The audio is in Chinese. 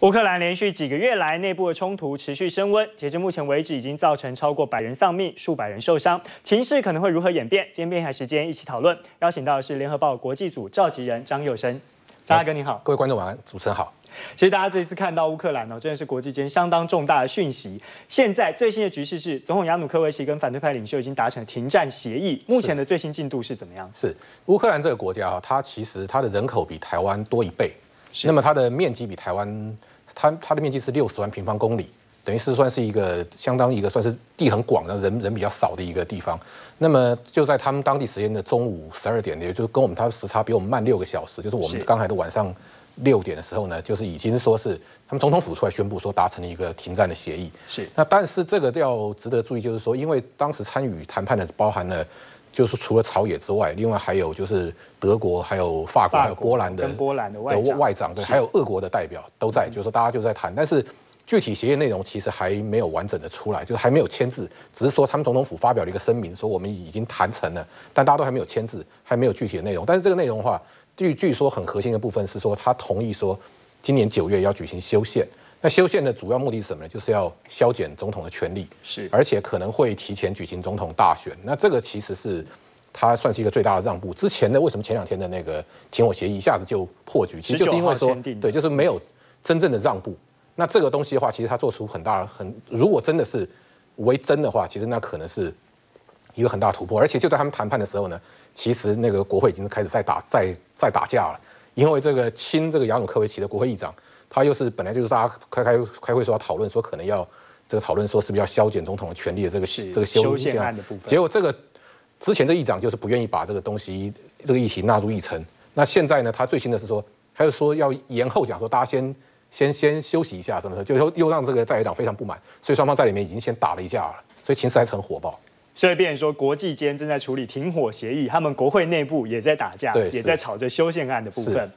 乌克兰连续几个月来内部的冲突持续升温，截至目前为止，已经造成超过百人丧命、数百人受伤，情势可能会如何演变？今天边海时间一起讨论，邀请到的是联合报国际组召集人张佑生，张大哥你好，各位观众晚安，主持人好。其实大家这一次看到乌克兰哦，真的是国际间相当重大的讯息。现在最新的局势是，总统亚努科维奇跟反对派领袖已经达成停战协议，目前的最新进度是怎么样？是乌克兰这个国家啊，它其实它的人口比台湾多一倍。那么它的面积比台湾，它它的面积是六十万平方公里，等于是算是一个相当一个算是地很广的人人比较少的一个地方。那么就在他们当地时间的中午十二点，也就是跟我们它的时差比我们慢六个小时，就是我们刚才的晚上六点的时候呢，就是已经说是他们总统府出来宣布说达成了一个停战的协议。是那但是这个要值得注意，就是说因为当时参与谈判的包含了。就是除了朝野之外，另外还有就是德国、还有法国、还有波兰的波兰的外长，外长对，还有俄国的代表都在，就是说大家就在谈，但是具体协议内容其实还没有完整的出来，就是还没有签字，只是说他们总统府发表了一个声明，说我们已经谈成了，但大家都还没有签字，还没有具体的内容。但是这个内容的话，据据说很核心的部分是说，他同意说今年九月要举行修宪。那修宪的主要目的是什么呢？就是要削减总统的权力，是，而且可能会提前举行总统大选。那这个其实是他算是一个最大的让步。之前的为什么前两天的那个停火协议一下子就破局？其实就是因为说，对，就是没有真正的让步。那这个东西的话，其实他做出很大很，如果真的是为真的话，其实那可能是一个很大突破。而且就在他们谈判的时候呢，其实那个国会已经开始在打在在打架了，因为这个亲这个雅努科维奇的国会议长。他又是本来就是大家开开开会说要讨论说可能要这个讨论说是不是要削减总统的权力的这个这个修宪案的部分，结果这个之前这议长就是不愿意把这个东西这个议题纳入议程。那现在呢，他最新的是说，他又说要延后讲说大家先先先休息一下，什么的，就又又让这个在野党非常不满，所以双方在里面已经先打了一架了，所以情势还是很火爆。所以变成说国际间正在处理停火协议，他们国会内部也在打架，也在吵着修宪案的部分。